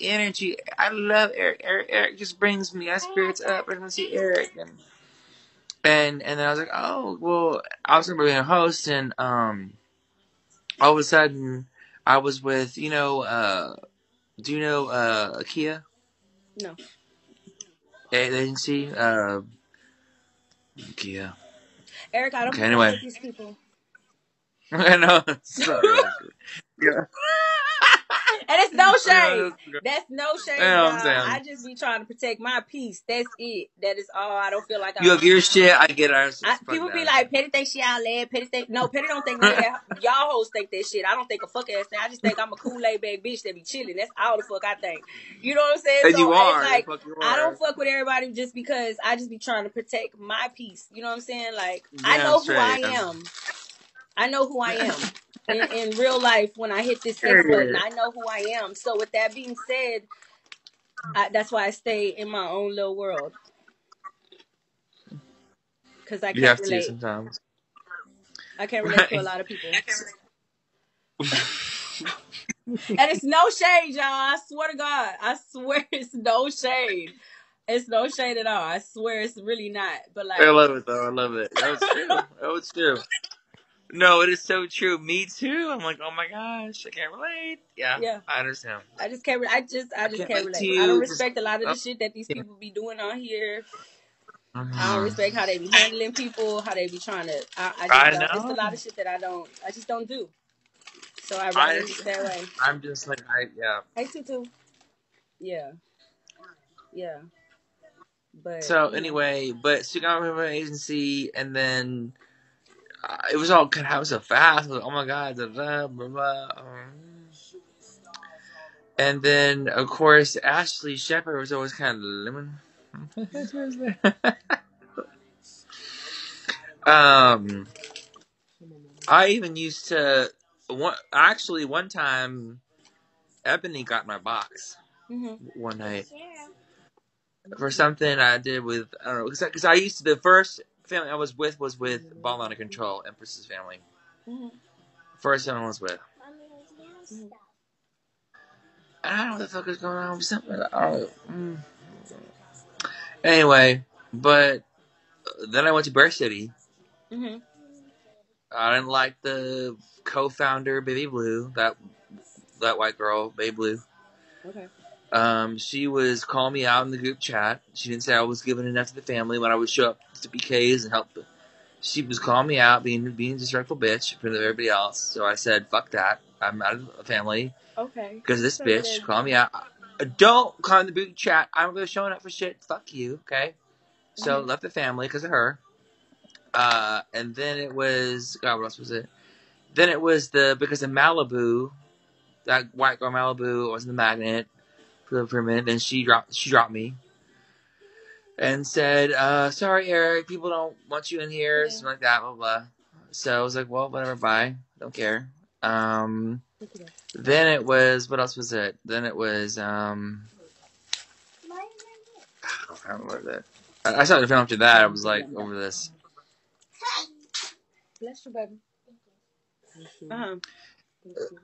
energy. I love Eric. Eric, Eric just brings me, my spirits up. and I see Eric, and and and then I was like, oh well, I was gonna be a host, and um, all of a sudden, I was with you know, uh, do you know uh, Akia No. agency? Uh, Akia. Eric, I don't Okay, anyway, these people. I know. Yeah. And it's no Yeah, shade. that's. No shade, You I'm y'all. saying? I just be trying to protect my peace. That's it. That is all. I don't feel like You I'm. have your shit. I get ours. I, people be like, Petty think she out lad. Petty think no, Petty don't think that. Y'all hoes think that shit. I don't think a fuck ass thing. I just think I'm a cool laid back bitch that be chilling. That's all the fuck I think. You know what I'm saying? and So you are. it's like you I don't fuck with everybody just because I just be trying to protect my peace. You know what I'm saying? Like I know who I am. I know who I am. In, in real life, when I hit this six button, I know who I am. So with that being said, I, that's why I stay in my own little world because I can't have to relate. sometimes. I can't relate to a lot of people. And it's no shade, y'all. I swear to God. I swear it's no shade. It's no shade at all. I swear it's really not. But like I love it though. I love it. That was true. That was true. No, it is so true. Me too. I'm like, oh my gosh, I can't relate. Yeah, yeah, I understand. I just can't. Re- I just, I I just can't can't wait to relate. I don't respect a lot of oh, the shit that these people be doing on here. I don't Mhm. respect how they be handling people, how they be trying to. I, I I just don't. know. It's a lot of shit that I don't. I just don't do. So I I rather stay away. I'm just like I yeah. Hey, Tutu. Yeah, yeah. But So you anyway, but she got me from agency, and then uh, it was all kind of happened so fast. I was like, oh my god, da, da, blah, blah. um, And then of course Ashley Shepard was always kind of lemon. um, I even used to. One, actually, one time, Ebony got my box hmm one night for something I did with I don't know because I used to the first family I was with was with Ball Under Control Empress's family. First one I was with. I don't know what the fuck is going on with something. I don't, mm. Anyway, but uh, then I went to Bear City. hmm I didn't like the co-founder Baby Blue that that white girl Baby Blue. Okay. Um, she was calling me out in the group chat. She didn't say I was giving enough to the family when I would show up to BK's and help. She was calling me out, being being a disrespectful bitch in front of everybody else. So I said, "Fuck that! I'm out of the family Okay. because this So bitch calling me out. Uh, Don't call in the group chat. I'm gonna showing up for shit. Fuck you, okay? So hmm left the family because of her. Uh, and then it was God. What else was it? Then it was the because of Malibu, that white girl Malibu was in the magnet for, for a minute. and she dropped she dropped me and said, uh, "Sorry, Eric, people don't want you in here, yeah. something like that." Blah blah. So I was like, "Well, whatever, bye. Don't care." Um, Look then it was what else was it? Then it was um, I don't remember that. I, I started to film after that. I was like over this. Bless you, baby. Uh huh.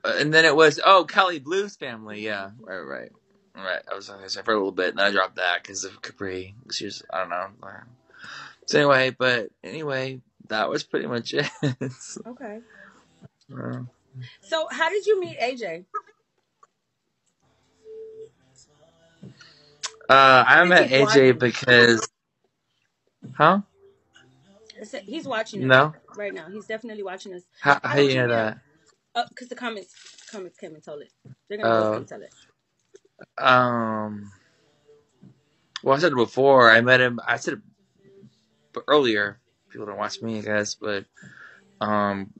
Uh, and then it was oh Kelly Blue's family. Yeah, right, right, right. I was on this for a little bit, and I dropped that because of Capri. She was I don't know. So anyway, but anyway, that was pretty much it. Okay. Uh, So, how did you meet AJ? uh, I met AJ watching. because huh? He's watching us No, right now. He's definitely watching us. how How how you did you know that? Uh, cause the comments, comments came and told it. They're gonna go Uh, and tell it. Um. Well, I said it before. I met him. I said it earlier. People don't watch me, I guess, but um,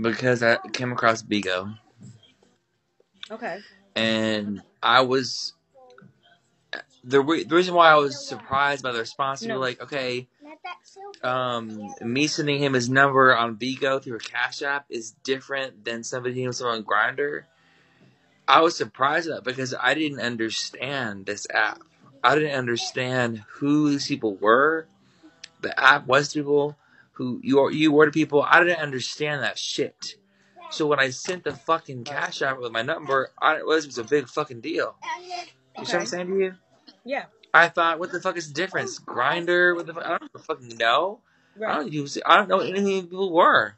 because I came across Bigo, Okay. and I was the re- the reason why I was surprised by the response. People No. like, okay, um, me sending him his number on Bigo through a Cash App is different than somebody hitting someone on Grindr. I was surprised at that because I didn't understand this app. I didn't understand who these people were. The app was people who you are, you were to people. I didn't understand that shit. So when I sent the fucking cash out with my number, I didn't realize it was a big fucking deal. You see what I'm saying to you? Yeah. I thought, what the fuck is the difference? Grindr? What the fuck? I don't fucking know. I don't use. I don't know what any people were.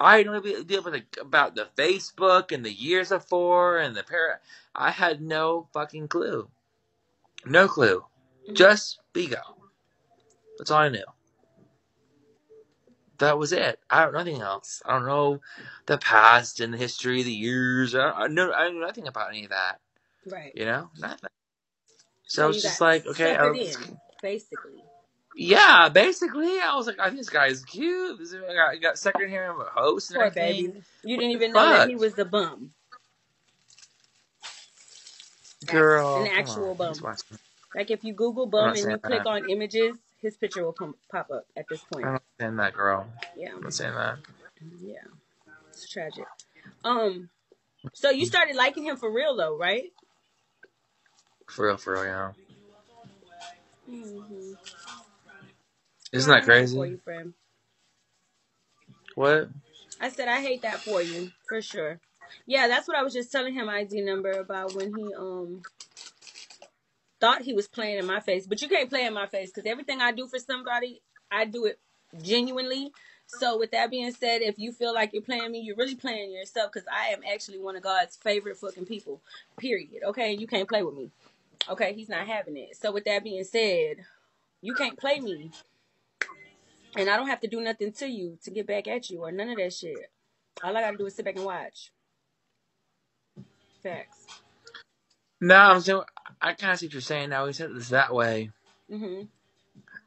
I had no idea about the, about the Facebook and the years before and the para. I had no fucking clue. No clue. Just Bigo. That's all I knew. That was it. I don't know anything else. I don't know the past and the history, the years. I, I know. I know nothing about any of that. Right. You know, nothing. So it's just like, okay, I in, basically. Yeah. Basically, I was like, I think this guy is cute. This guy got, got second here, a host and Poor everything. baby. You didn't even know that Fuck, he was the bum. That's girl, an come actual on. bum. Like if you Google I'm bum not and saying you click that. on images, his picture will come pop up at this point. I'm not saying that, girl. Yeah. I'm not saying that. Yeah. It's tragic. Um so you started liking him for real though, right? For real, for real, yeah. Mm-hmm. Isn't that it for crazy? you, friend. What? I said I hate that for you, for sure. Yeah, that's what I was just telling him ID number about when he um thought he was playing in my face. But you can't play in my face because everything I do for somebody, I do it genuinely. So with that being said, if you feel like you're playing me, you're really playing yourself because I am actually one of God's favorite fucking people. Period. Okay, you can't play with me. Okay, he's not having it. So with that being said, you can't play me. And I don't have to do nothing to you to get back at you or none of that shit. All I gotta do is sit back and watch. Facts. No, I'm saying I kind of see what you're saying now. We said this that way, Mhm.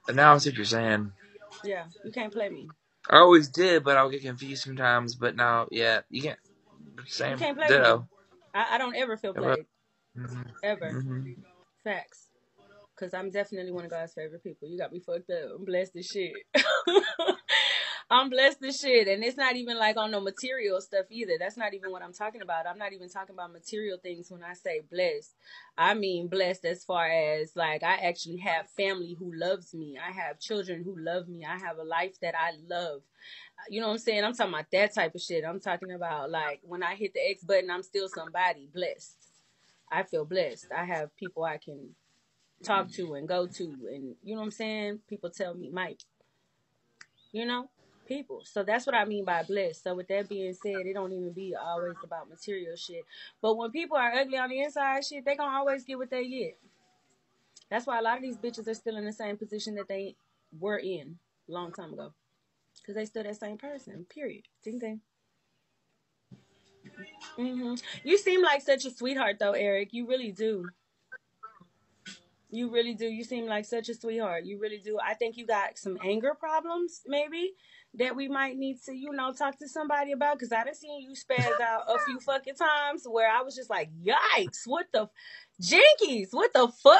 and now I see what you're saying. Yeah, you can't play me. I always did, but I'll get confused sometimes. But now, yeah, you can't. Same. You can't play me. I, I don't ever feel Ever. played. hmm Ever. hmm Facts. Cause I'm definitely one of God's favorite people. You got me fucked up. I'm blessed as shit. I'm blessed as shit. And it's not even like on no material stuff either. That's not even what I'm talking about. I'm not even talking about material things when I say blessed. I mean blessed as far as like I actually have family who loves me. I have children who love me. I have a life that I love. You know what I'm saying? I'm talking about that type of shit. I'm talking about like when I hit the X button, I'm still somebody blessed. I feel blessed. I have people I can talk to and go to and you know what I'm saying? People tell me, Mike, you know, people. So that's what I mean by blessed. So with that being said, it don't even be always about material shit. But when people are ugly on the inside shit, they gonna always get what they get. That's why a lot of these bitches are still in the same position that they were in a long time ago. Cause they still that same person. Period. Ding ding. hmm You seem like such a sweetheart though, Eric. You really do. You really do. You seem like such a sweetheart. You really do. I think you got some anger problems, maybe, that we might need to, you know, talk to somebody about. Because I done seen you spaz out a few fucking times where I was just like, yikes, what the, f- jinkies, what the fuck?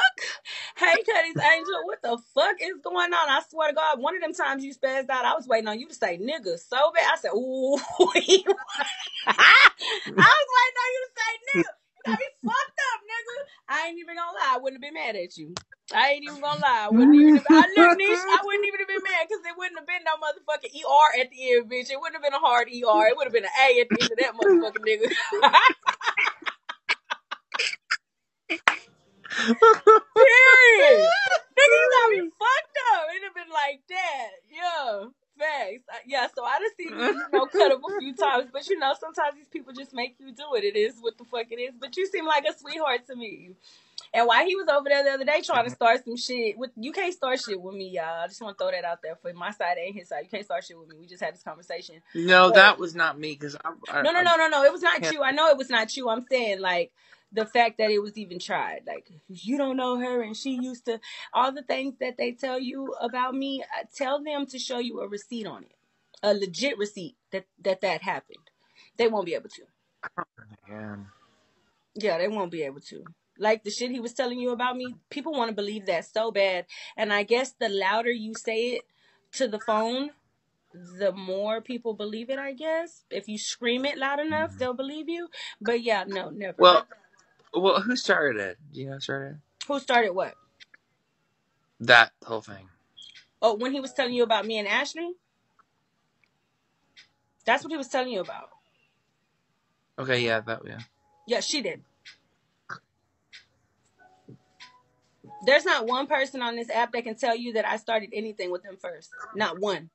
Hey, Cuddy's Angel, what the fuck is going on? I swear to God, one of them times you spazzed out, I was waiting on you to say nigga so bad. I said, ooh. I was waiting on you to say nigga. You got me fucked up, nigga. I ain't even gonna lie. I wouldn't have been mad at you. I ain't even gonna lie. I wouldn't even have, I look niche. I wouldn't even have been mad because it wouldn't have been no motherfucking ER at the end, bitch. It wouldn't have been a hard ER. It would have been an A at the end of that motherfucking nigga. Period. Nigga, you got me fucked up. It'd have been like that. Yeah. Facts. Yeah, so I done seen you, know, cut up a few times, but you know, sometimes these people just make you do it. It is what the fuck it is. But you seem like a sweetheart to me. And while he was over there the other day trying to mm-hmm. start some shit, with you can't start shit with me, y'all. I just want to throw that out there for my side and his side. You can't start shit with me. We just had this conversation. No, But that was not me because I, I, no, no, no, no, no. It was not you. I know it was not you. I'm saying like the fact that it was even tried. Like you don't know her, and she used to all the things that they tell you about me. Tell them to show you a receipt on it, a legit receipt that that that happened. They won't be able to. Yeah. Yeah, they won't be able to. Like the shit he was telling you about me, people want to believe that so bad. And I guess the louder you say it to the phone, the more people believe it, I guess. If you scream it loud enough, Mhm. they'll believe you. But yeah, no, never. Well, well, who started it? Do you know who started it? who started what? that whole thing? Oh, when he was telling you about me and Ashley? That's what he was telling you about. Okay, yeah, that yeah. Yeah, she did. There's not one person on this app that can tell you that I started anything with them first. Not one.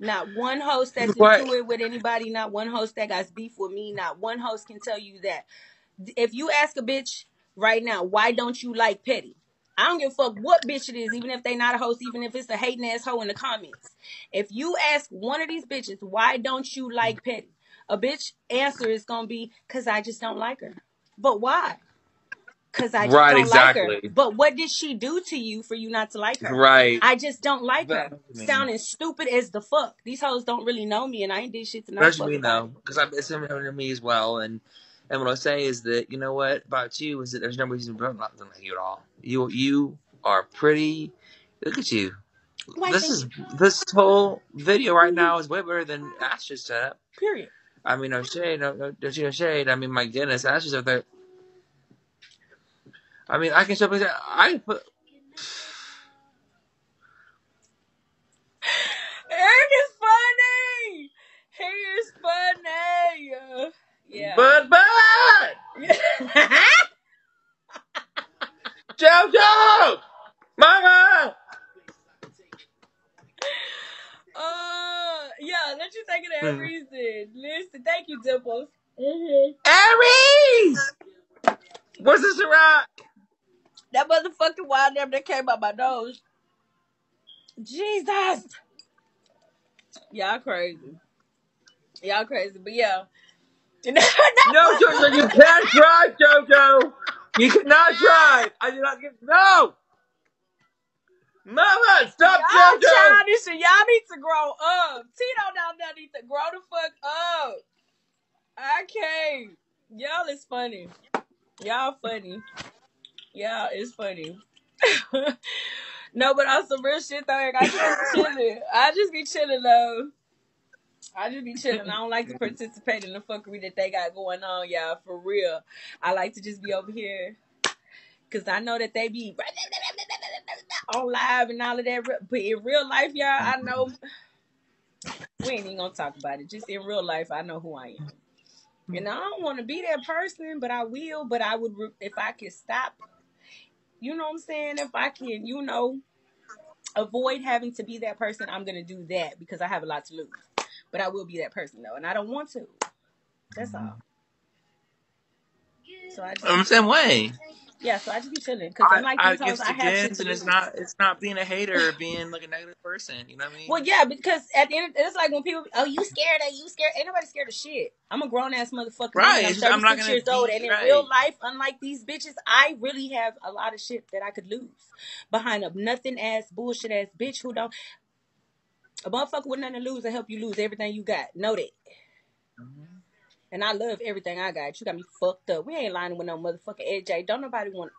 Not one host that's What? into it with anybody. Not one host that got beef with me. Not one host can tell you that. If you ask a bitch right now, why don't you like Petty? I don't give a fuck what bitch it is, even if they not a host, even if it's a hating ass hoe in the comments. If you ask one of these bitches, why don't you like Petty? A bitch answer is gonna be, cause I just don't like her. But why? Cause I just Right, don't like her. But what did she do to you for you not to like her? Right. I just don't like But her. I know what you mean. Sounding stupid as the fuck. These hoes don't really know me, and I ain't did shit to no That's fuck what you mean about though, because it's happening to me as well. And and what I say is that you know what about you is that there's no reason to not to like you at all. You you are pretty. Look at you. This is this whole video right Mhm. now is way better than Ash's setup. Period. I mean, no shade, no, no, don't you no shade. I mean, my goodness, Ash's up there. I mean, I can show you. I put. Eric is funny. He is funny. Yeah. Bud Bud, JoJo, Mama. uh, yeah. Let you take it as Hmm. Listen, thank you, Dimples. Mm-hmm. Aries! What's this rock? That motherfucking wild name that came out my nose. Jesus. Y'all crazy. Y'all crazy, but yeah. No, Jojo, you can't drive, Jojo. You cannot drive. I do not get no. Mama, stop, Y'all Jojo. childish and y'all need to grow up. Tito down there need to grow the fuck up. I can't. Y'all is funny. Y'all funny. Y'all is funny. no, but on some real shit though, I just be chilling. I just be chilling though. I just be chilling. I don't like to participate in the fuckery that they got going on, y'all. For real. I like to just be over here. Cause I know that they be on live and all of that. But in real life, y'all, I know we ain't even gonna talk about it. Just in real life, I know who I am. And I don't want to be that person, but I will. But I would, if I could stop, you know what I'm saying? If I can, you know, avoid having to be that person, I'm gonna do that because I have a lot to lose. But I will be that person though, and I don't want to. That's mm-hmm. all. So I just, I'm the same way. yeah. So I just be chilling because I, unlike I these give hoes, I have shit to and it's not it's not being a hater or being like a negative person. You know what I mean? Well, yeah, because at the end, it's like when people, oh, you scared? Are you scared? Ain't nobody scared of shit. I'm a grown ass motherfucker. Right. I'm It's just, I'm not 36 gonna years old, be and in right. real life, unlike these bitches, I really have a lot of shit that I could lose behind a nothing ass bullshit ass bitch who don't. A motherfucker with nothing to lose will help you lose everything you got. Know that. Mhm. And I love everything I got. You got me fucked up. We ain't lying with no motherfucking AJ. Don't nobody want.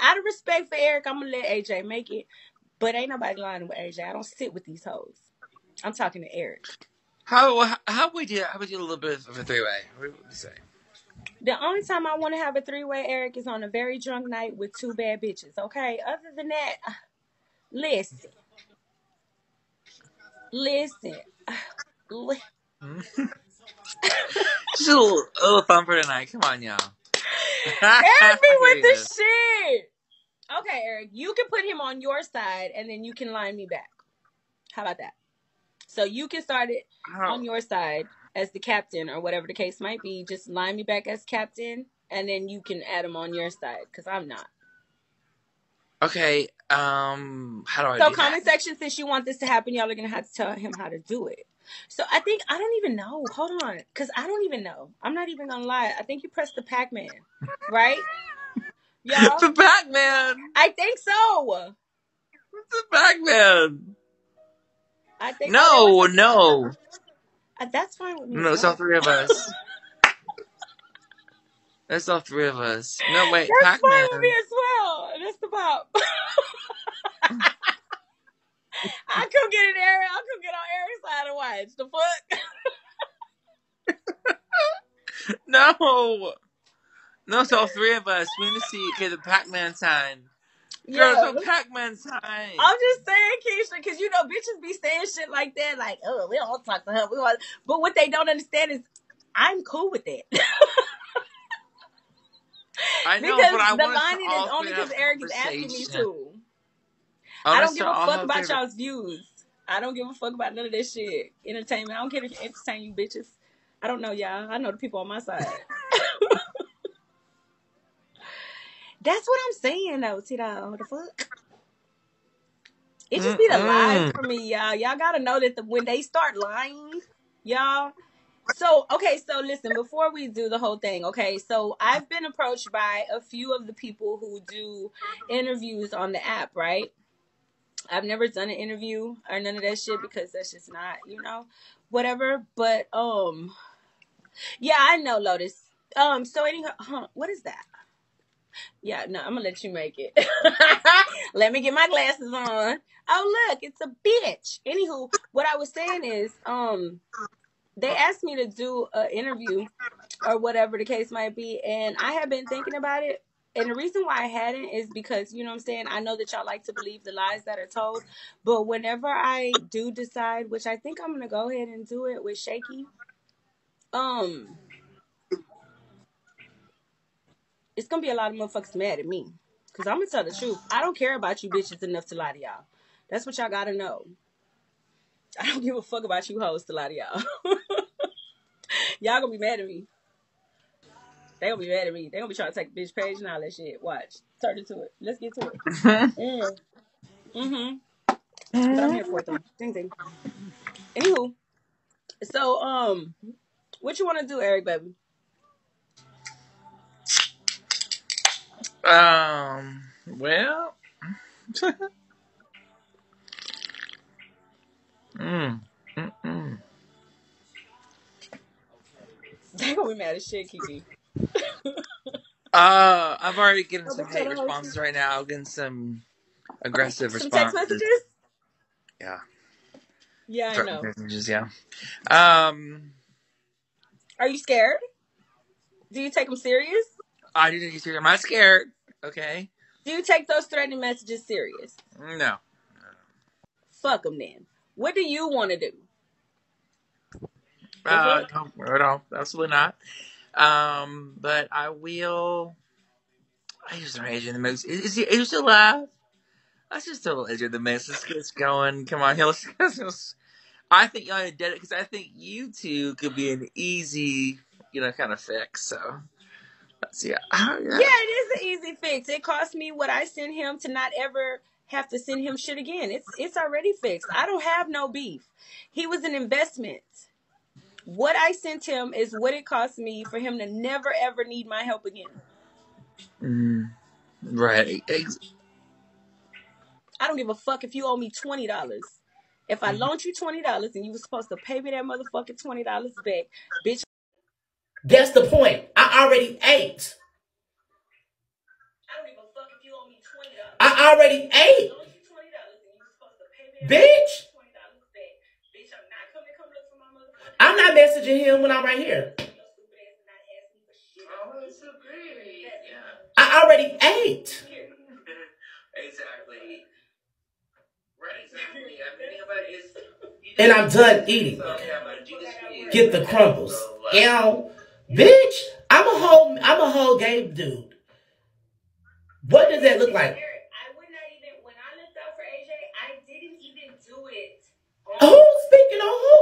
Out of respect for Eric, I'm gonna let AJ make it. But ain't nobody lying with AJ. I don't sit with these hoes. I'm talking to Eric. How how we do how we do a little bit of a three way? What would you say? The only time I want to have a three way, Eric, is on a very drunk night with two bad bitches. Okay. Other than that, listen, listen. Li- Just a little, a little for tonight. Come on, y'all. Eric be with the shit. Okay, Eric, you can put him on your side, and then you can line me back. How about that? So you can start it on your side as the captain, or whatever the case might be. Just line me back as captain, and then you can add him on your side because I'm not. Okay. Um. How do I So do comment that? section, since you want this to happen, y'all are gonna have to tell him how to do it. So I think I don't even know. Hold on, because I don't even know. I'm not even gonna lie. I think you pressed the Pac-Man, right? Y'all, the Pac-Man. I think so. The Pac-Man. I think No, no, uh, that's fine with me. no. It's all three of us. That's all three of us. No, wait, That's fine with me as well. That's the pop. I could get an Eric. I could get on Eric's side and watch the fuck. No, no. It's all three of us. We need to see. Okay, the Pac-Man sign. Girl, Yeah. a Pac-Man sign. I'm just saying, Keisha, because you know bitches be saying shit like that, like, oh, we don't talk to her. We want, but what they don't understand is I'm cool with that. I know, because but I the lining is only because Eric is asking me to. I I don't give a fuck about favorite. y'all's views. I don't give a fuck about none of that shit. Entertainment. I don't care to entertain you bitches. I don't know y'all. I know the people on my side. That's what I'm saying though, Tito. The fuck? It just be the lies for me, y'all. Y'all gotta know that the when they start lying, y'all. So okay, so listen, before we do the whole thing, okay, so I've been approached by a few of the people who do interviews on the app, right? I've never done an interview or none of that shit because that's just not, you know, whatever. But um, yeah, I know, Lotus. Um, so anyhow, huh, what is that? Yeah, no, I'm gonna let you make it. let me get my glasses on. Oh look, it's a bitch. Anywho, what I was saying is, um, they asked me to do an interview or whatever the case might be, and I have been thinking about it. And the reason why I hadn't is because, you know I'm saying, I know that y'all like to believe the lies that are told. But whenever I do decide, which I think I'm gonna go ahead and do it with Shaky, um, it's gonna be a lot of motherfuckers mad at me. Cause I'm gonna tell the truth. I don't care about you bitches enough to lie to y'all. That's what y'all gotta know. I don't give a fuck about you hoes to lie to y'all. y'all gonna be mad at me. They gonna be mad at me. They gonna be trying to take the bitch page and all that shit. Watch. Turn into it. Let's get to it. Mm. Mm-hmm. But I'm here for it though. Ding ding. Anywho. So um what you wanna do, Eric baby? um. Well. mm. Mm-mm. They gonna be mad as shit, Kiki. Uh, I'm already getting some hate tell the whole responses right now. I'm Getting some aggressive Some text responses. messages? Yeah. Yeah, I know. messages. Yeah. Um. Are you scared? Do you take them serious? I didn't get serious. I'm not scared. Okay. Do you take those threatening messages serious? No. Fuck them then. What do you want to do? Uh, no, no, absolutely not. Um, but I will. I use some Adrian the Mix. Is, is he is he still alive? Let's just tell Adrian the Mix. Let's get this going. Come on, let's, let's, let's- I think y'all did it because I think you two could be an easy, you know, kind of fix. So let's see. Oh, Yeah, yeah. it is an easy fix. It cost me what I sent him to not ever have to send him shit again. It's it's already fixed. I don't have no beef. He was an investment. What I sent him is what it cost me for him to never ever need my help again. Mm, right. Ex- I don't give a fuck if you owe me twenty dollars. If I loaned you twenty dollars and you were supposed to pay me that motherfucking twenty dollars back, bitch, That's the point. I already ate. I don't give a fuck if you owe me twenty dollars. I already ate. loaned I'm not messaging him when I'm right here. Your stupid ass did not ask me for shit. It's so great. Yeah. I already ate. Exactly. Right, exactly. I mean, think about it, it's, you And I'm done eating. So, yeah, I'm gonna do this for you. Get the crumbles. So, uh, Bitch, I'm a whole I'm a whole game dude. What does that look like? Eric, I would not even when I looked out for AJ, I didn't even do it. on- Who speaking on who?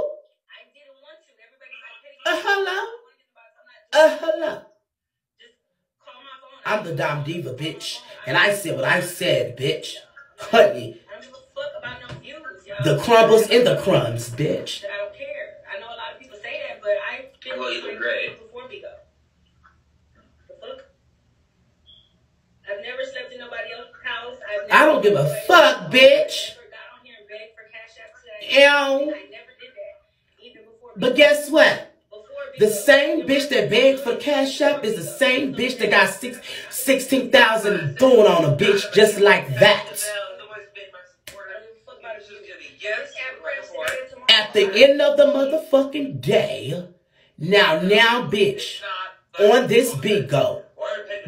I didn't want to. Everybody's like, hey, Uh, hello? I'm Uh hello. just call my phone. I'm the Dom Diva, bitch. And I said what I said, bitch. Honey, I don't give a fuck about no views, y'all. the crumbles and the crumbs, bitch. I don't care. I know a lot of people say that, but I've been Well, you with look my great. kids before Bigo. The fuck? I've never slept in nobody else's house. I've never I don't give a fuck, bitch. never got on here and begged for cash out today. Ew. I never did that. Even before But guess what? The same bitch that begged for cash up is the same bitch that got six, 16,000 thrown on a bitch just like that. At the end of the motherfucking day, now, now, bitch, on this big go,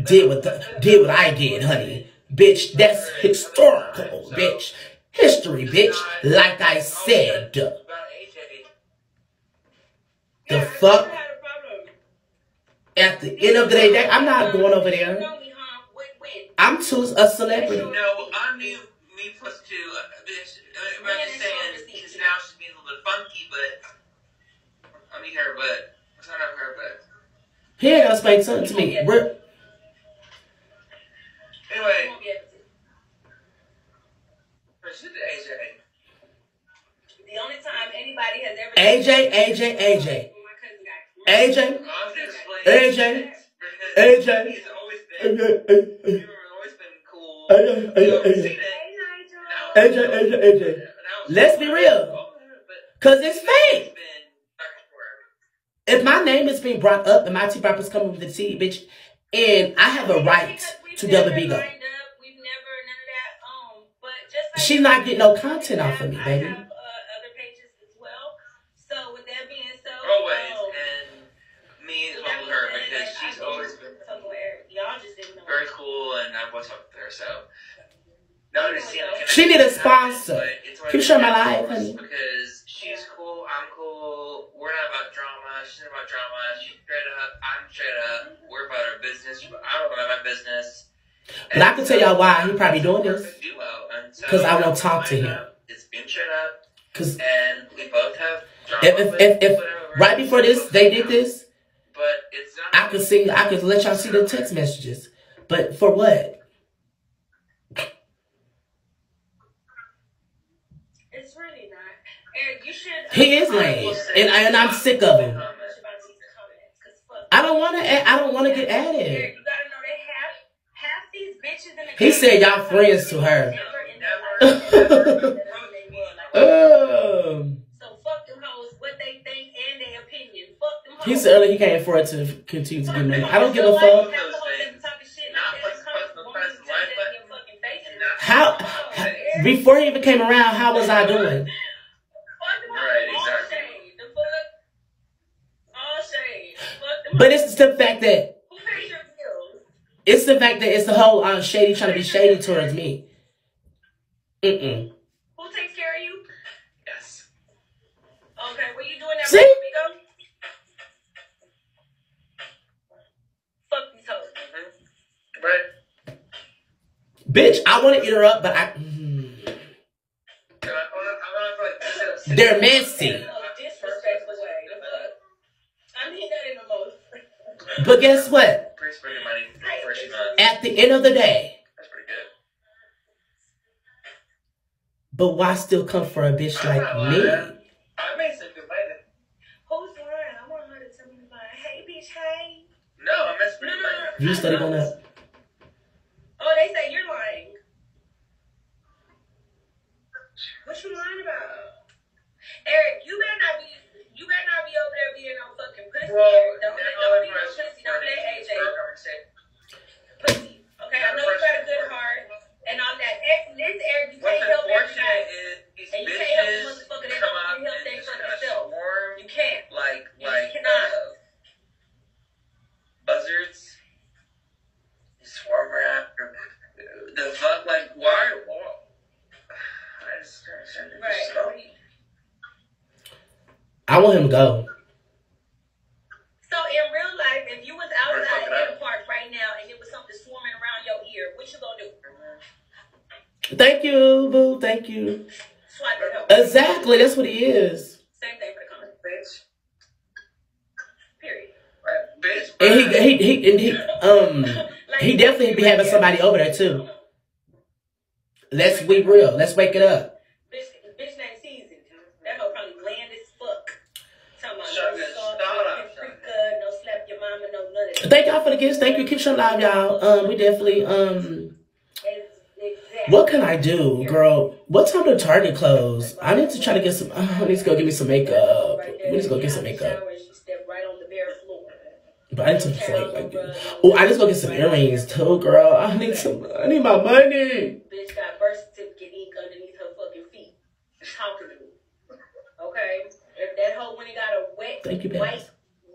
did what the, did what I did, honey. Bitch, that's historical, bitch. History, bitch. Like I said. The Eric, I fuck? never had a problem. At the end of the day, I'm not going over You there. know me, huh? When, when? I'm too a celebrity. No, I knew me plus two. Uh, bitch, I'm just saying, because now she's being a little bit funky, but I mean her butt. It's not her but. He ain't gonna explain something to me. We're, You Anyway, won't be able to. pursue the AJ. The only time anybody has ever AJ, AJ, AJ. My cousin got AJ, AJ, AJ. He's always been, AJ, he's always been cool. AJ, AJ, AJ. Let's be real. Cause it's fake. it's been back and forth. If my name is being brought up and my T rappers coming with the T, bitch, and I have a right to double B go. lined up, We've never none of that. Um, but just like She's not getting no content off of me, I baby. And up with her, so. The She need a sponsor. Keep showing my life, honey. Because she's cool, I'm cool, we're not about drama, she's not about drama, she's straight up, I'm straight up, we're about our business, I'm about my business. But I can tell y'all why he probably doing this. And so I won't talk to him. It's been straight up, Cause and we both have if, if, if, if right before this they did this, But it's not. I could see, I could let y'all see the text messages. But for what? It's really not. Eric, you should. uh, He is lame, and, and I'm sick of him. About these comments, 'cause fuck. I don't want to. I don't want to get Eric, added. you gotta know they have half these bitches in the He said y'all friends to her. Never in their life. Never in their life. Um, So fuck them hoes, what they think and their opinion. Fuck them hoes. he said earlier he can't afford to continue to give money. I don't give a fuck. How? Before he even came around, how was I doing? Right, exactly. But it's the fact that Who cares you? it's the fact that it's the whole uh, shady trying to be shady towards me. Mm-mm. Who takes care of you? Yes. Okay, what you doing that See? Rico? Fuck these hoes. Mm-hmm. Right. Bitch, I want to eat her up, but I. mm. I, I, like, They're messy. In the most disrespectful way. the fuck? I mean that in the most. But guess what? Pretty spending money for first month. At the end of the day, That's pretty good. but why still come for a bitch I'm like me? I made some good money. Who's lying? I want her to tell me to lie. Hey, bitch, hey. No, I made some No, good no, money. no. You study going up. Oh, they say you're lying. What you lying about? Eric, you better not be. You better not be over there being no fucking pussy. Well, Eric. don't let, now don't be no everybody's pussy. Don't let AJ broke, I'm gonna say. pussy. Okay, I know you got a good heart and all that. Ex- This Eric, you What's can't help unfortunate everybody. is these And you can't help the bitches motherfucker that come don't out really help and their just fucking kind of self. swarm You can't. like You like cannot. uh, buzzards. You swarm around. The fuck, like why? why? I just don't understand. Right. So, What do you- I want him to go. So in real life, if you was outside fuck it in up. the park right now and it was something swarming around your ear, what you gonna do? Thank you, boo. Thank you. Swipe it up. Exactly. That's what he is. Same thing for the comments. bitch. Period. Right, bitch. And he, he, he, and he, um, Like, he definitely be having somebody over there too. Let's be real. Let's wake it up. Bitch, bitch named Season. That hoe probably bland as fuck. Talking about Sugar, no salt, no sugar. no slap your mama, no none that. Thank y'all for the gifts. Thank you. Keep showing live, y'all. Um, we definitely, um, Exactly. what can I do, girl? What time do Target close? I need to try to get some, I need to go get me some makeup. Right We need to go get some makeup. shower, She stepped right on the bare floor. But I to like, like oh, I just go get some earrings too, girl. I need some. I need my money. Bitch got birth certificate ink underneath her fucking feet. Talking to me. Okay? If that hoe when he got a wet Thank you, white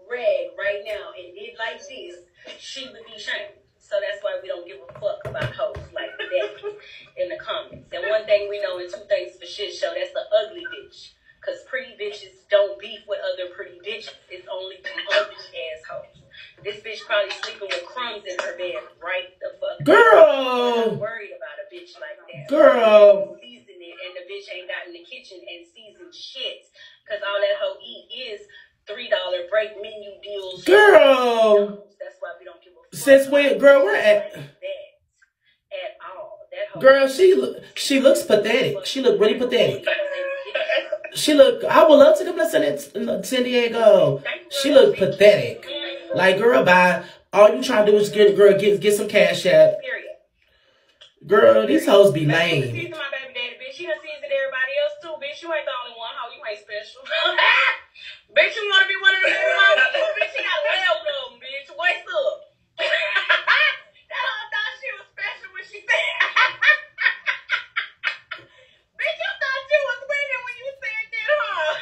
rag right now and did like this, she would be shamed. So that's why we don't give a fuck about hoes like that in the comments. And one thing we know and two things for shit show, that's the ugly bitch. Cause pretty bitches don't beef with other pretty bitches. It's only ugly assholes. This bitch probably sleeping with crumbs in her bed right the fuck. Girl! I'm worried about a bitch like that. Girl! Season it, and the bitch ain't got in the kitchen and seasoned shit. Because all that hoe eat is $3 break menu deals. Girl! That's why we don't give a fuck. Since when, girl, we're at. That at all. That girl, she, look, she looks pathetic. She look really pathetic. she look. I would love to come to San Diego. She look pathetic. Like, girl, bye. All you trying to do is get girl get get some cash out. Period. Girl, these hoes be lame. Season my baby daddy, bitch. She done seasoned everybody else too, bitch. You ain't the only one. How you ain't special? bitch, you wanna be one of the baby mamas too, bitch? She got of them, bitch. What's up? that hoe thought she was special when she said. bitch, you thought you was winning when you said that, huh?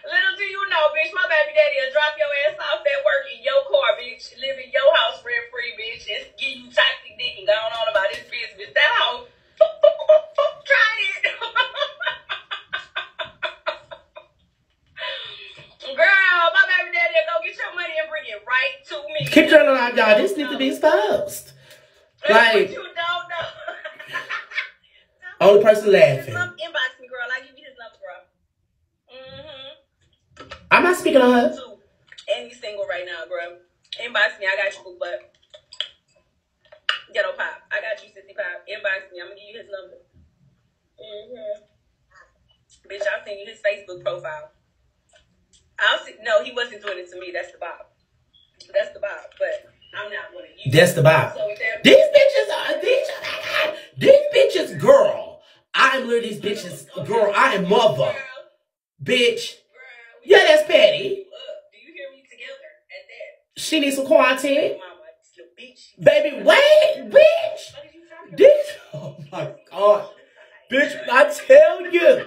Little do you know, bitch, my baby daddy will drop your ass off at work in your car, bitch. Live in your house rent free, bitch. Just you toxic dick and going on about his business. That hoe tried it. Girl, my baby daddy go get your money and bring it right to me. Keep turning on y'all. This needs to be exposed. What like- you don't know. Only person laughing. num- Inbox me, girl. I give you his number, girl. Mm-hmm. I'm not speaking on her. Two. And he's single right now, bro. Inbox me. I got you, boo butt. Ghetto pop. I got you, sissy pop. Inbox me. I'm gonna give you his number. Mm-hmm. Bitch, I'll send you his Facebook profile. I'll see. No, he wasn't doing it to me. That's the Bob. That's the Bob. But I'm not one of you. That's the vibe. So if they're These bitches are these. These bitches, girl. I'm literally these bitches, girl. I am mother, Girl, bitch. girl, we- Yeah, that's petty. Look, do you hear me together at that? She needs some content, Mama, this little bitch. baby. Wait, bitch. What did you talking about? This. Oh my god, bitch. I tell you.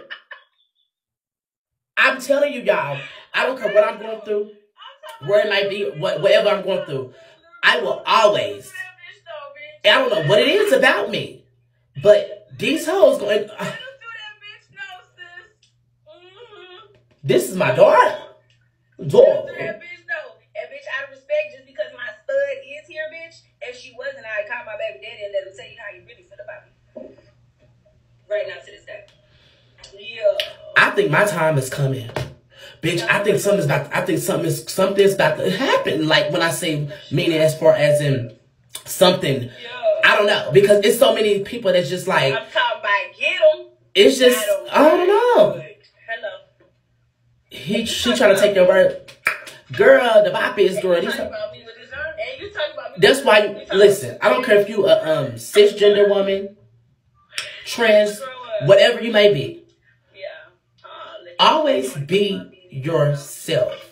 I'm telling you, y'all. I don't care what I'm going through, where it might be, what whatever I'm going through. I will always. I don't know what it is about me, but these hoes going. uh, this is my daughter. Daughter. That bitch though. And bitch, out of respect, just because my stud is here, bitch, if she wasn't, I'd call my baby daddy and let him tell you how you really feel about me. Right now to this day. Yeah. I think my time is coming. Bitch, I think something's about I think something is something's about to happen. Like when I say meaning as far as in something. Yeah. I don't know. Because it's so many people that's just like I'm talking about get him. it's just I don't know. Hello. He she trying to take your word. Girl, the bop is girl. These, talking about me with this her? And you talking about me that's why listen, I don't care if you a um cisgender woman, trans, whatever you may be. Yeah. Uh, Always be yourself.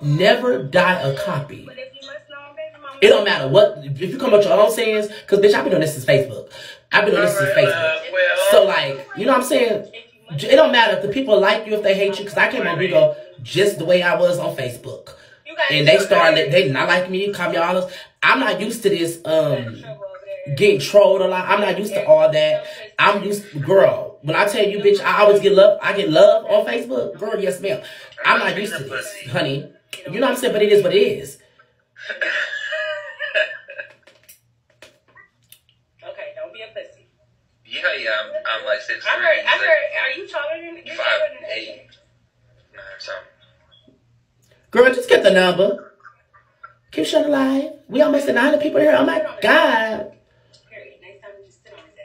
Never die a copy. But if you must know, baby mama. It don't matter what if you come up with your own sayings, because bitch, I've been doing this since Facebook. I've been doing this since Facebook. So like, you know what I'm saying? It don't matter if the people like you if they hate you, because I came on Bigo just the way I was on Facebook. And they started they not like me, call me all this. I'm not used to this um getting trolled a lot. I'm not used to all that. I'm used girl. When I tell you, bitch, I always get love. I get love on Facebook. Girl, yes, ma'am. I'm not used to this, honey. You know what I'm saying? But it is what it is. Okay, don't be a pussy. Yeah, yeah, I'm, I'm like six I three. heard. I heard. Are you taller than? You're Five, taller than eight. Nah, something. Girl, just get the number. Keep shut alive. We almost at 900 people here. Oh my God. Period. Next time, you just sit on his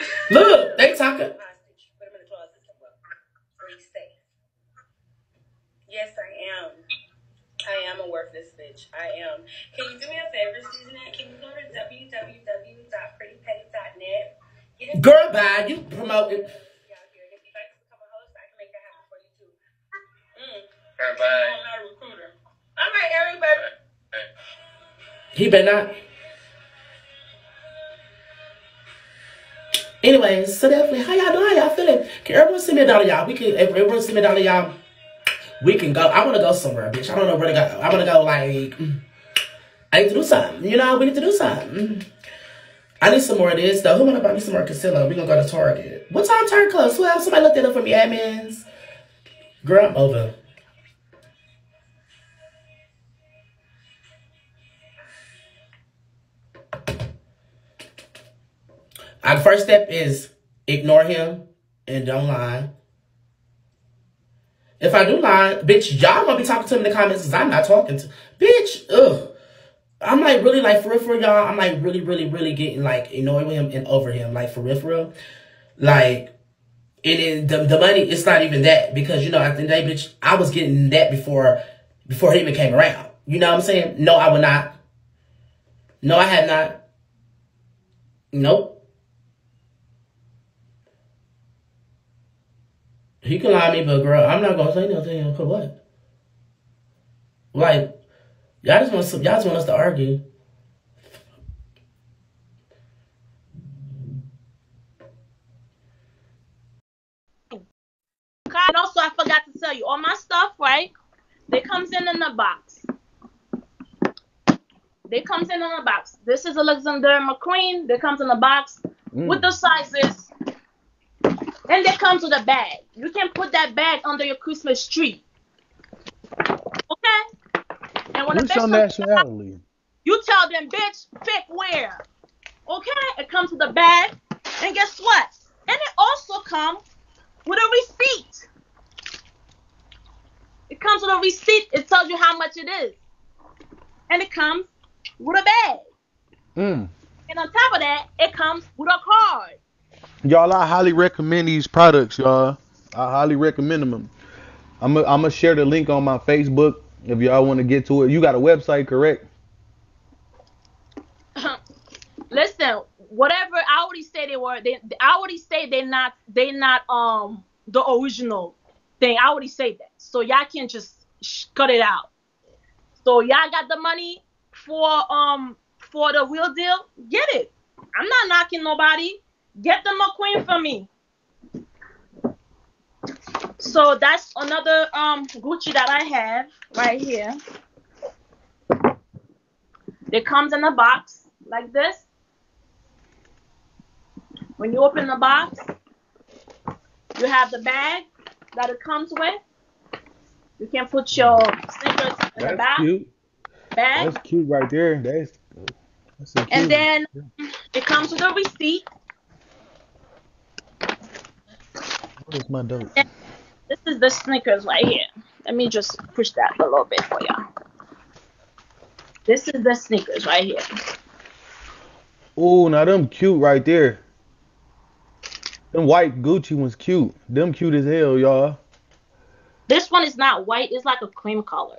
ass. Look, they talking. Hostage. Put him in the closet somewhere. Where he's safe. Yes, I am. I am a worthless bitch. I am. Can you do me a favor, Susan? Can you go to www.prettypetty.net? Get in Girl, bye. You promote it. here. If you'd like to become a host, I can make that happen for you too. Mm. Bye bye. I'm not a recruiter. All right, Eric, baby. He better not. Anyways, so definitely, how y'all doing? How y'all feeling? Can everyone send me a dollar, y'all? We can, everyone send me a dollar, y'all. We can go. I want to go somewhere, bitch. I don't know where to go. I want to go, like, mm, I need to do something. You know, we need to do something. Mm. I need some more of this, though. Who want to buy me some more concealer? We going to go to Target. What time Target close? Who else? Somebody looked that up for me, admins. Girl, I'm over. Our first step is ignore him and don't lie. If I do lie, bitch, y'all gonna be talking to him in the comments because I'm not talking to bitch. Ugh. I'm like really like for real for y'all. I'm like really, really, really getting like annoyed with him and over him. Like for real for real. Like it is the, the money, it's not even that because you know, at the the day, bitch, I was getting that before before he even came around. You know what I'm saying? No, I would not. No, I have not. Nope. He can lie to me, but girl, I'm not gonna say nothing. For what? Like, y'all just want some, y'all just want us to argue. Okay, And also, I forgot to tell you, all my stuff, right? They comes in in a box. They comes in in a box. This is Alexander McQueen. They comes in a box mm. with the sizes, and they come with a bag. You can put that bag under your Christmas tree. Okay. And when the What's your nationality? you tell them, bitch, pick where. Okay. It comes with a bag, and guess what? And it also comes with a receipt. It comes with a receipt. It tells you how much it is. And it comes with a bag. Mm. And on top of that, it comes with a card. Y'all, I highly recommend these products, y'all. I highly recommend them. I'm gonna share the link on my Facebook if y'all want to get to it. You got a website, correct? Listen, whatever I already say they were, they I already say they're not They're not um the original thing. I already say that. So y'all can just sh- cut it out. So y'all got the money for um for the real deal? Get it. I'm not knocking nobody. Get the McQueen for me. So that's another um Gucci that I have right here. It comes in a box like this. When you open the box, you have the bag that it comes with. You can put your sneakers in the That's back cute. bag, That's cute right there. That's that's a cute. and then it comes with a receipt. What is my dope? This is the sneakers right here. Let me just push that a little bit for y'all. This is the sneakers right here. Oh, now them cute right there. Them white Gucci ones cute. Them cute as hell, y'all. This one is not white. It's like a cream color.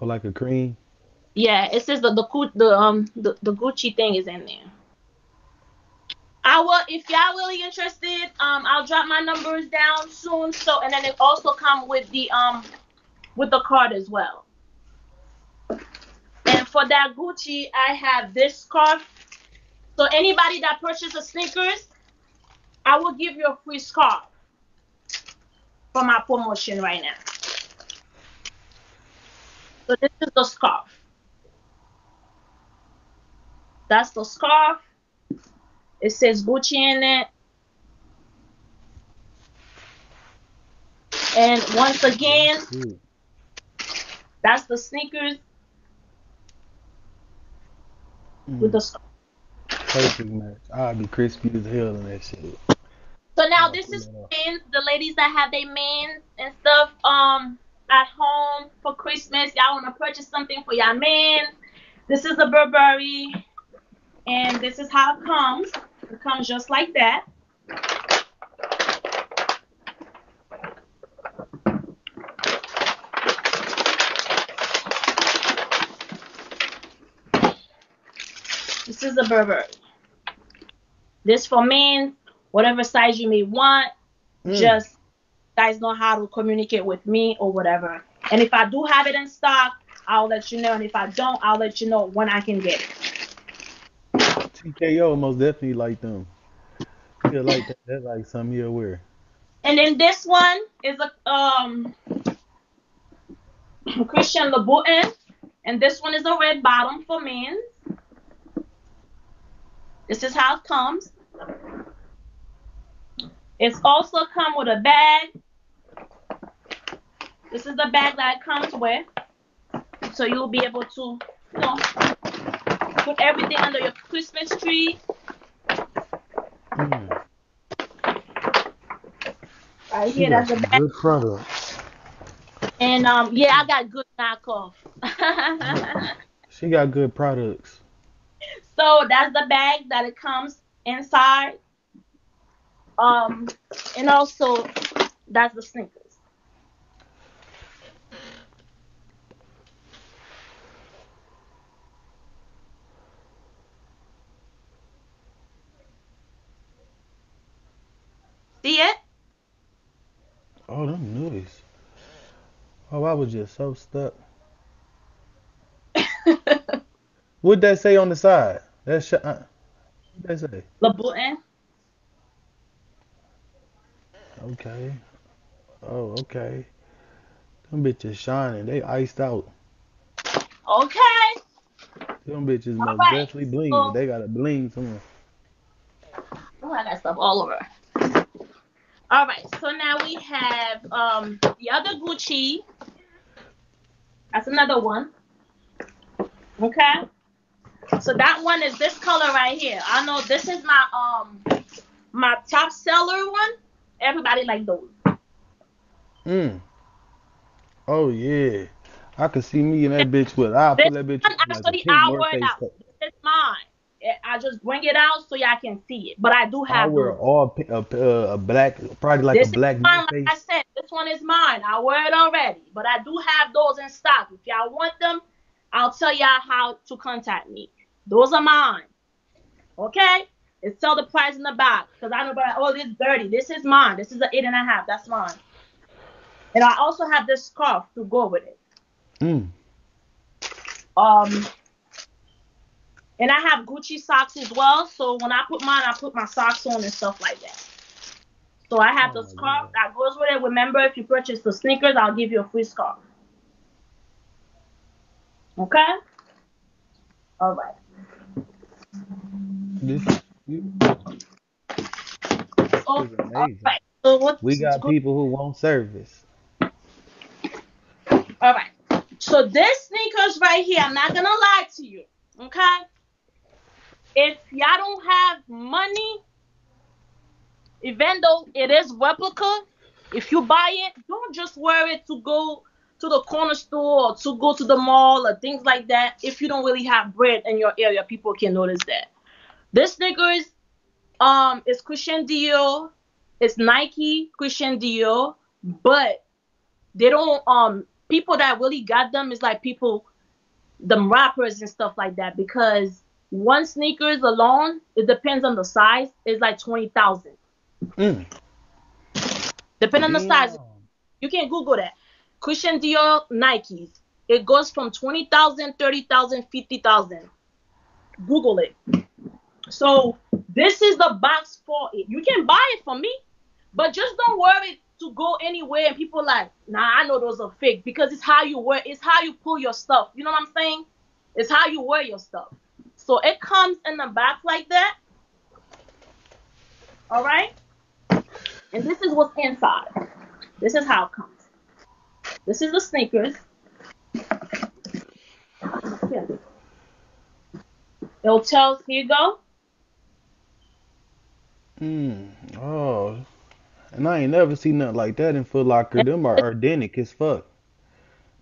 Or like a cream. Yeah, it says the the the um the, the Gucci thing is in there. I will if y'all really interested, um I'll drop my numbers down soon. So and then it also come with the um with the card as well. And for that Gucci, I have this scarf. So anybody that purchases sneakers, I will give you a free scarf for my promotion right now. So this is the scarf. That's the scarf. It says Gucci in it. And once again, Cute. that's the sneakers with Mm, the perfect match. I'd be crispy as hell in that shit. So now this is men, the ladies that have their men and stuff um at home for Christmas. Y'all want to purchase something for your men. This is the Burberry, and this is how it comes. It comes just like that. This is a Burberry. This for men, whatever size you may want. Mm. Just guys know how to communicate with me or whatever. And if I do have it in stock, I'll let you know. And if I don't, I'll let you know when I can get it. TKO most definitely like them. Feel like that. That's like something you'll wear. And then this one is a um Christian Louboutin, and this one is a red bottom for men. This is how it comes. It's also come with a bag. This is the bag that it comes with. So you'll be able to, you know, put everything under your Christmas tree. Mm. Right here, that's the some good products. And um, yeah, I got good knockoff. She got good products. so that's the bag that it comes inside. Um, and also that's the sneakers. See it? Oh, them noise. Oh, I was just so stuck. What'd that say on the side? That sh- uh, what'd that say? button. Okay. Oh, okay. Them bitches shining. They iced out. Okay. Them bitches most Alright, definitely bling. so- They got a bling somewhere. Oh, I got stuff all over. All right, so now we have um the other Gucci. That's another one. Okay. So that one is this color right here. I know this is my um my top seller one. Everybody like those. Mm. Oh yeah. I could see me in that bitch with. I'll put that bitch one with like a actually I wear it out. This is mine. Eh, I just bring it out so y'all can see it. But I do have. I wear all a, a, a black, probably like this a black is mine, like I said. This one is mine. I wear it already, but I do have those in stock. If y'all want them, I'll tell y'all how to contact me. Those are mine. Okay? It's tell the price in the back because I know, but oh, this dirty. This is mine. This is an eight and a half. That's mine. And I also have this scarf to go with it. Mm. Um, and I have Gucci socks as well. So when I put mine, I put my socks on and stuff like that. So I have Oh the scarf God. that goes with it. Remember, if you purchase the sneakers, I'll give you a free scarf. Okay? All right. This, you, Oh, is amazing. right. So We got people who want service. All right. So this sneakers right here, I'm not gonna lie to you. Okay? If y'all don't have money, even though it is replica, if you buy it, don't just wear it to go to the corner store or to go to the mall or things like that. If you don't really have bread in your area, people can notice that. This sneakers, um, is Christian Dior, it's Nike, Christian Dior, but they don't um people that really got them is like people them rappers and stuff like that because one sneakers alone it depends on the size is like 20,000 Mm. depending on the size you can google that Christian Dior Nikes it goes from 20,000 30,000 50,000 google it so this is the box for it you can buy it from me but just don't worry to go anywhere and people like, nah, I know those are fake because it's how you wear, it's how you pull your stuff. You know what I'm saying? It's how you wear your stuff. So it comes in the box like that. All right. And this is what's inside. This is how it comes. This is the sneakers. Yeah. It'll tell, here you go. Mm. Oh. And I ain't never seen nothing like that in Foot Locker. Them are organic as fuck.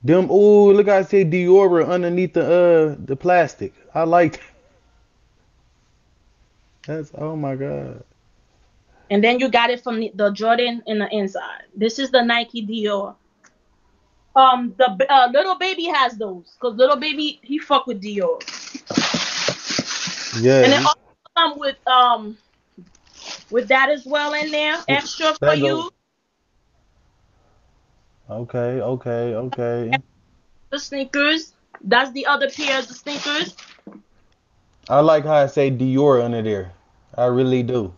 Them, ooh, look, I say Dior underneath the uh the plastic. I like. That's oh my god. And then you got it from the, the Jordan in the inside. This is the Nike Dior. Um, the uh, Lil Baby has those because Lil Baby he fuck with Dior, Yeah. and it he- also come with um with that as well in there, extra for you. Okay, okay, okay. The sneakers. That's the other pair of the sneakers. I like how I say Dior under there. I really do.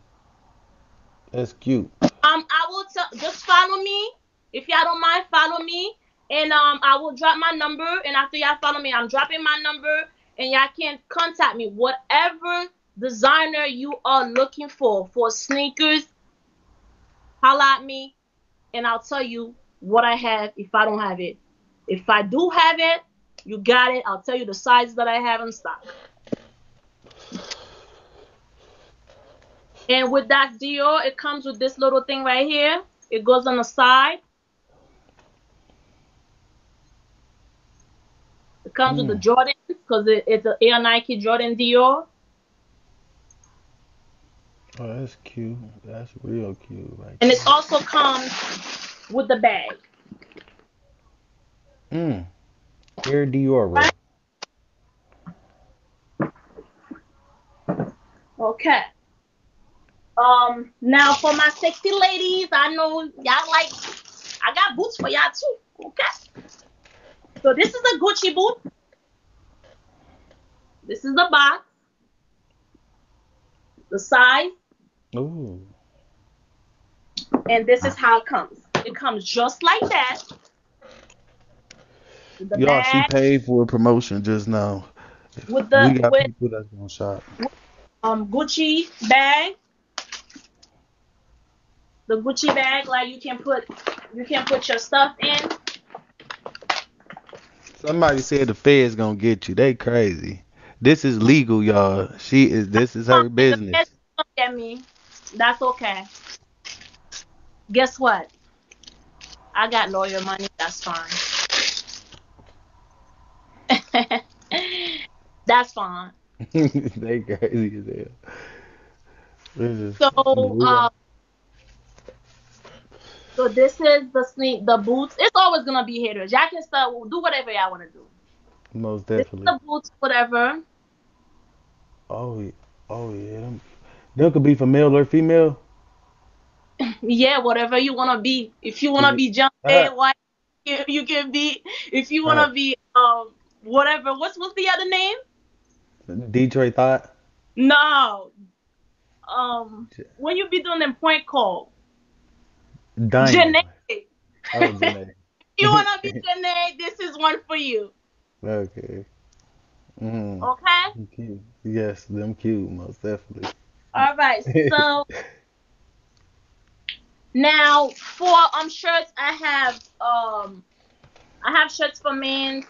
That's cute. Um, I will tell. Just follow me if y'all don't mind. Follow me, and um, I will drop my number. And after y'all follow me, I'm dropping my number, and y'all can contact me. Whatever designer you are looking for for sneakers, holla at me, and I'll tell you what I have if I don't have it. If I do have it, you got it. I'll tell you the size that I have in stock. And with that Dior, it comes with this little thing right here. It goes on the side. It comes with the Mm. Jordan because it, it's an Air Nike Jordan Dior. Oh, that's cute. That's real cute. Right And it also comes with the bag. Mm. Air Dior. Okay. Um, now for my sexy ladies, I know y'all like I got boots for y'all too. Okay. So this is a Gucci boot. This is the box. The size, Ooh. and this is how it comes. It comes just like that. The Y'all, she paid for a promotion just now. with we got with people that's gonna shop. um Gucci bag. The Gucci bag, like you can put you can put your stuff in. Somebody said the Fed's gonna get you. They crazy. This is legal, y'all. She is. This is her business. don't get me. That's okay. Guess what? I got lawyer money. That's fine. That's fine. they crazy as hell. So, uh, so this is the sneak, the boots. It's always gonna be haters. Y'all can start do whatever y'all want to do. most definitely. the boots, whatever. Oh, yeah. oh yeah. Them, them could be for male or female. Yeah, whatever you wanna be. If you wanna be John Day White, you can be. If you wanna be um whatever. What's what's the other name? Detroit thought. No. Um, when you be doing them point call, Diamond. Janae. Oh, Janae. you wanna be Janae? This is one for you. Okay. Mm, Okay. Yes, them cute, most definitely. All right. So now for um shirts, I have um I have shirts for men.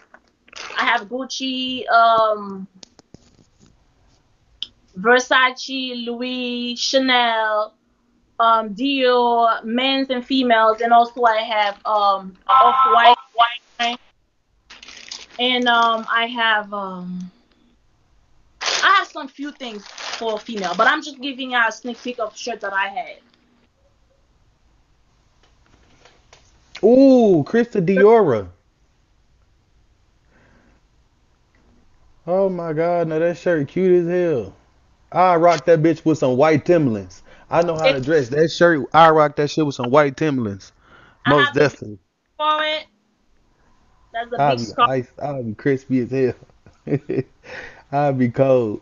I have Gucci, um Versace, Louis, Chanel, um Dior, men's and females, and also I have um off white white and um I have um I have some few things for female, but I'm just giving you a sneak peek of shirts that I had. Ooh, Krista Diora. Oh my God, now that shirt cute as hell. I rock that bitch with some white Timberlands. I know how to dress. That shirt, I rock that shit with some white Timberlands. Most definitely. for it. That's a I'll big be scarf. ice, I'll be crispy as hell. I'll be cold.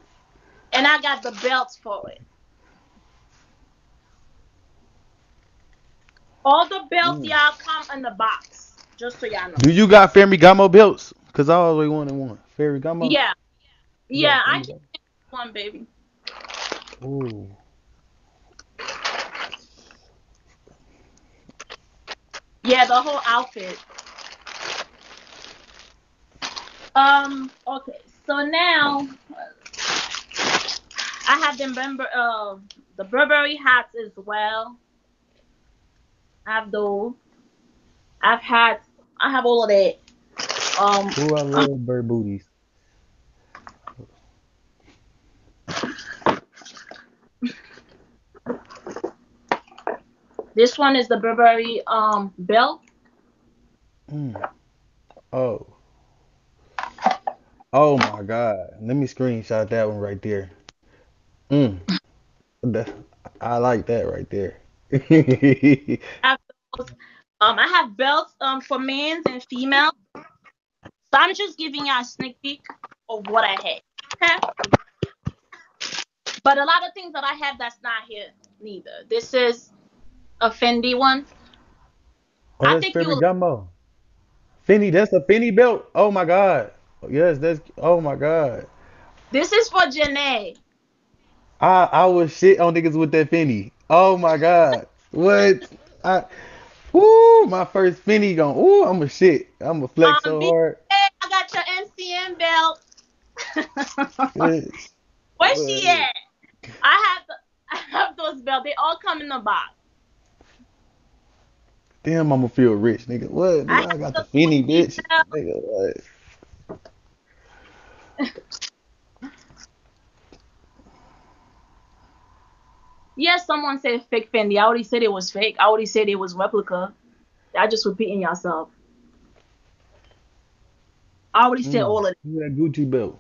And I got the belts for it. All the belts, Mm. y'all, come in the box. Just so y'all know. Do you got Fairy Ferragamo belts? Cause I always wanted one. Fairy Ferragamo. Yeah. You Yeah, I can get one, baby. Ooh. Yeah, the whole outfit. Um, okay. So now I have the Burber, uh, the Burberry hats as well. I have those. I've had I have all of that. Um Ooh, little love bird booties. this one is the Burberry um belt. Mm. Oh. Oh my God. Let me screenshot that one right there. Mm. I like that right there. I. Um I have belts um for men's and female. So I'm just giving you a sneak peek of what I had. Okay. But a lot of things that I have that's not here neither. This is a Fendi one. Oh, I think you'll Ferragamo. Fendi, that's a Fendi belt. Oh my God. Yes, that's oh my God. this is for Janae. I I was shit on niggas with that Fendi. Oh my God. What? I Woo, my first Fendi gone. Ooh, I'm a shit. I'm a flex Um so hard. Hey, I got your MCM belt. Yes. Where's she at? I have the I have those belts. They all come in the box. Damn, I'ma feel rich, nigga. What? Nigga, I, I got the have the Feeny, Gucci bitch. Nigga, what? Yes, someone said fake Fendi. I already said it was fake. I already said it was replica. I just repeating yourself. I already said Mm. all of it. Look at that Gucci belt.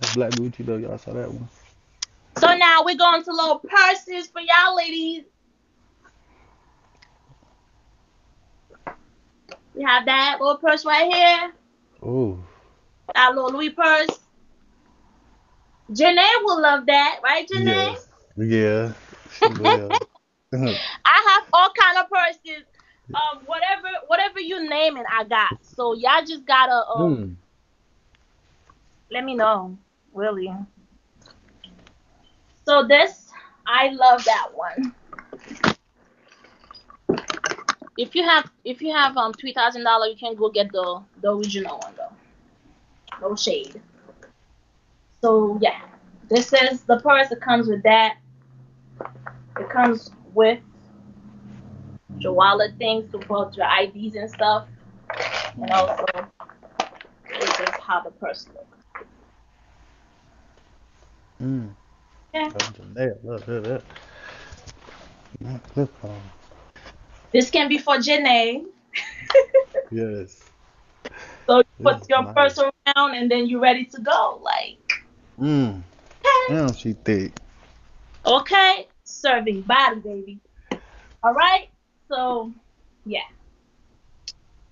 That black Gucci belt. Y'all saw that one. So now we're going to little purses for y'all ladies. We have that little purse right here. Oh, That little Louis purse. Janae will love that, right, Janae? yeah. Yeah. I have all kind of purses. Um, whatever, whatever you name it, I got. So y'all just gotta um, Mm. let me know, really. So this, I love that one. If you have, if you have um three thousand dollars, you can go get the the original one though. No shade. So yeah, this is the purse that comes with that. It comes with your wallet things to put your IDs and stuff. And also, this is how the purse looks. Mm. Yeah. Look, look, look. This can be for Janae. Yes. So you put your nice. purse around and then you're ready to go. Like, Mm. okay, Damn, she thick. Okay, serving body, baby. All right. So, yeah.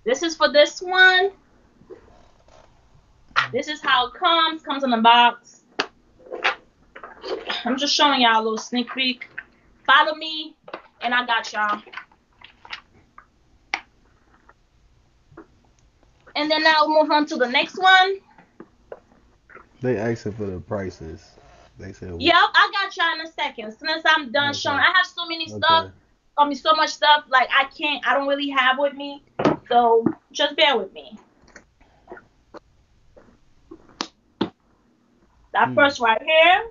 This is for this one. This is how it comes. Comes in a box. I'm just showing y'all a little sneak peek. Follow me, and I got y'all. And then we'll move on to the next one. They asking for the prices. They said. Yep, I got y'all in a second. Since I'm done Okay. showing, I have so many Okay. stuff. I mean, so much stuff. Like I can't. I don't really have with me. So just bear with me. That Hmm. first right here.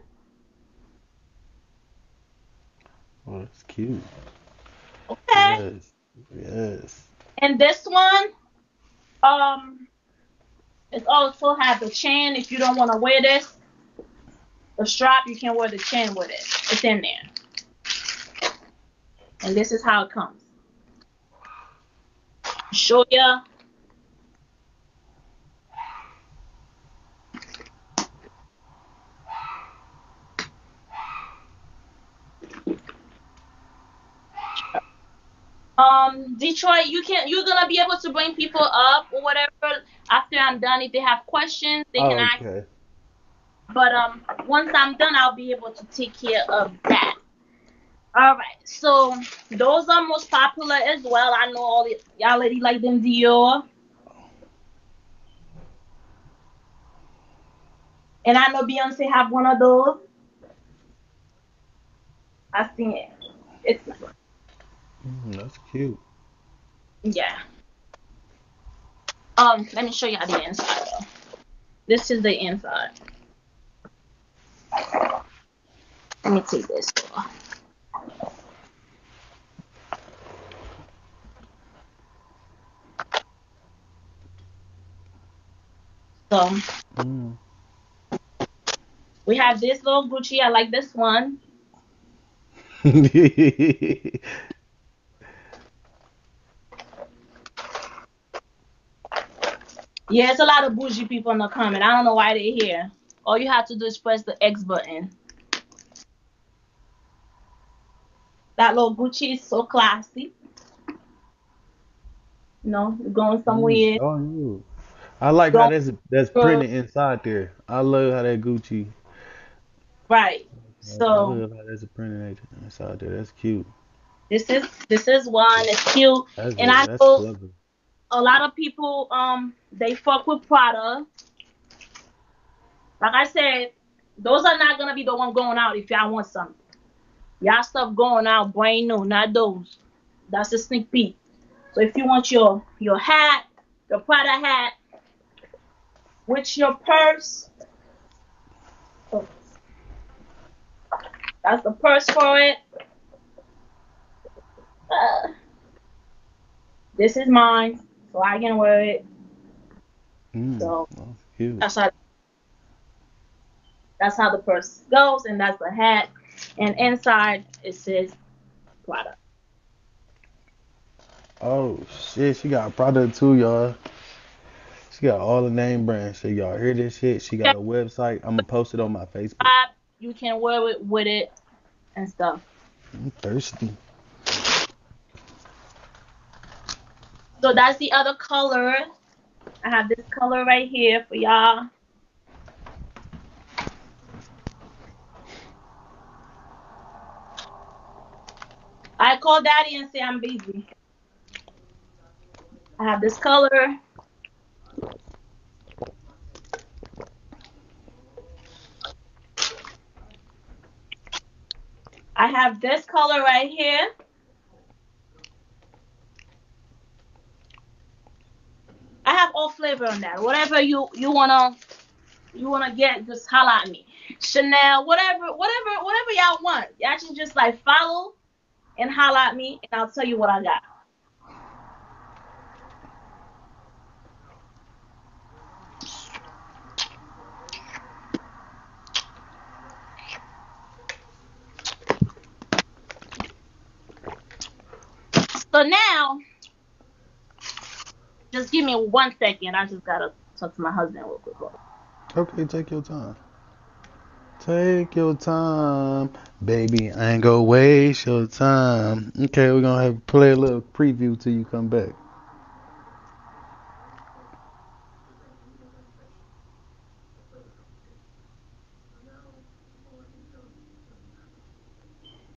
Oh, that's cute. Okay. Yes. Yes. And this one, um, it also has a chain. If you don't want to wear this, the strap, you can wear the chain with it. It's in there. And this is how it comes. Show ya. Um, Detroit, you can't. you're gonna be able to bring people up or whatever after I'm done. If they have questions, they Oh, can ask. But um, once I'm done, I'll be able to take care of that. All right, so those are most popular as well. I know all the, y'all lady like them Dior, and I know Beyonce have one of those. I seen it. It's Mm, that's cute. yeah. Um, let me show y'all the inside though. This is the inside. Let me take this off. So Mm. we have this little Gucci. I like this one. Yeah, it's a lot of bougie people in the comment. I don't know why they're here. All you have to do is press the X button. That little Gucci is so classy. You know, going somewhere. Mm. Oh, you. I like how that's that's printed inside there. I love how that Gucci. Right. So. I love how that's printed inside there. That's cute. this is this is one. It's cute. That's And I that's know- a lot of people um they fuck with Prada. Like I said, those are not gonna be the one going out if y'all want something. Y'all stuff going out brand new, not those. That's a sneak peek. So if you want your your hat, your Prada hat, with your purse. That's the purse for it. Uh, this is mine, so I can wear it. Mm, So that's cute. that's how that's how the purse goes, and that's the hat. And inside it says Prada. Oh shit, she got a product too, y'all. She got all the name brands. So y'all hear this shit? She got a website. I'm gonna post it on my Facebook. You can wear it with it and stuff. I'm thirsty. So that's the other color. I have this color right here for y'all. Call daddy and say I'm busy. I have this color. I have this color right here. I have all flavor on that. Whatever you you wanna you wanna get, just holla at me. Chanel, whatever, whatever, whatever y'all want. Y'all can just like follow and holla at me, and I'll tell you what I got. So now, just give me one second. I just gotta talk to my husband real quick. Okay, take your time. Take your time, baby. I ain't gonna waste your time. Okay, we're gonna have play a little preview till you come back.